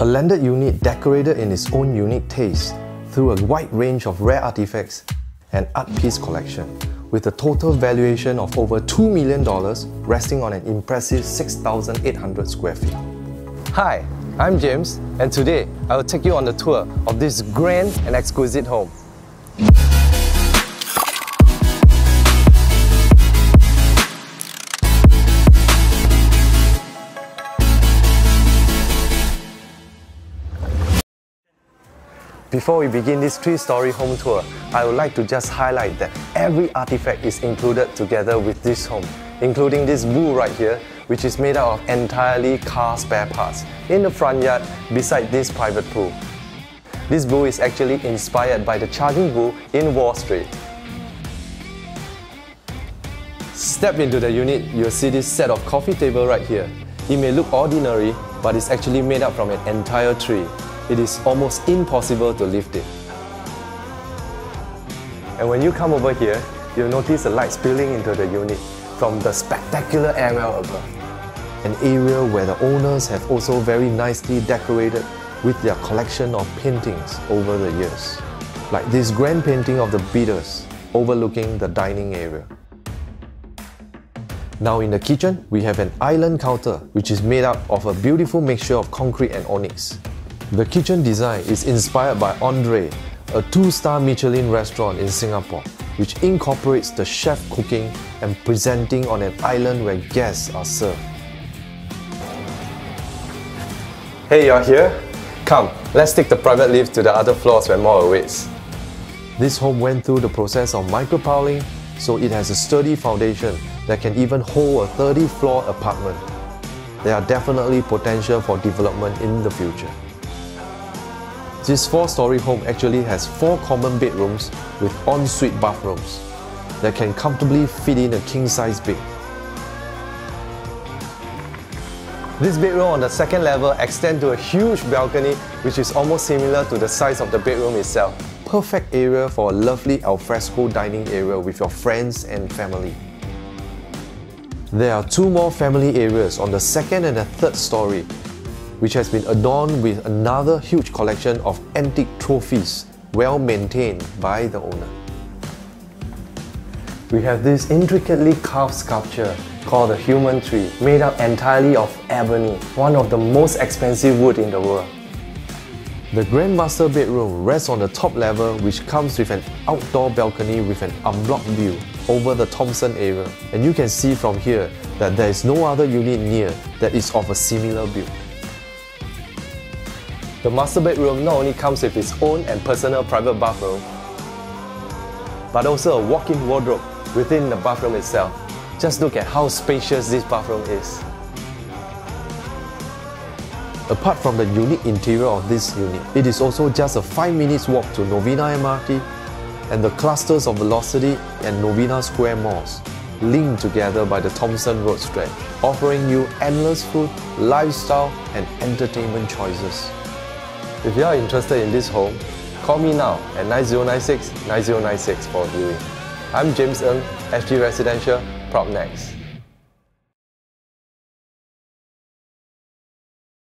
A landed unit decorated in its own unique taste through a wide range of rare artifacts and art piece collection, with a total valuation of over $2 million resting on an impressive 6,800 square feet. Hi, I'm James, and today I will take you on the tour of this grand and exquisite home. Before we begin this three-story home tour, I would like to just highlight that every artifact is included together with this home, including this bull right here, which is made out of entirely car spare parts, in the front yard beside this private pool. This bull is actually inspired by the charging bull in Wall Street. Step into the unit, you'll see this set of coffee table right here. It may look ordinary, but it's actually made up from an entire tree it is almost impossible to lift it. And when you come over here, you'll notice the light spilling into the unit from the spectacular area above. An area where the owners have also very nicely decorated with their collection of paintings over the years. Like this grand painting of the Beatles overlooking the dining area. Now in the kitchen, we have an island counter which is made up of a beautiful mixture of concrete and onyx. The kitchen design is inspired by Andre, a two-star Michelin restaurant in Singapore, which incorporates the chef cooking and presenting on an island where guests are served. Hey, you're here? Come, let's take the private lift to the other floors where more awaits. This home went through the process of micropiling, so it has a sturdy foundation that can even hold a 30-floor apartment. There are definitely potential for development in the future. This four-story home actually has four common bedrooms with ensuite bathrooms that can comfortably fit in a king-size bed. This bedroom on the second level extends to a huge balcony which is almost similar to the size of the bedroom itself. Perfect area for a lovely alfresco dining area with your friends and family. There are two more family areas on the second and the third story which has been adorned with another huge collection of antique trophies, well maintained by the owner. We have this intricately carved sculpture called the human tree, made up entirely of ebony, one of the most expensive wood in the world. The Grandmaster bedroom rests on the top level which comes with an outdoor balcony with an unblocked view over the Thomson area and you can see from here that there is no other unit near that is of a similar build. The master bedroom not only comes with its own and personal private bathroom, but also a walk-in wardrobe within the bathroom itself. Just look at how spacious this bathroom is. Apart from the unique interior of this unit, it is also just a 5 minutes walk to Novena MRT and the clusters of Velocity and Novena Square malls, linked together by the Thomson Road stretch, offering you endless food, lifestyle and entertainment choices. If you are interested in this home, call me now at 9096 9096 for viewing. I'm James Ng, SG Residential, PropNex.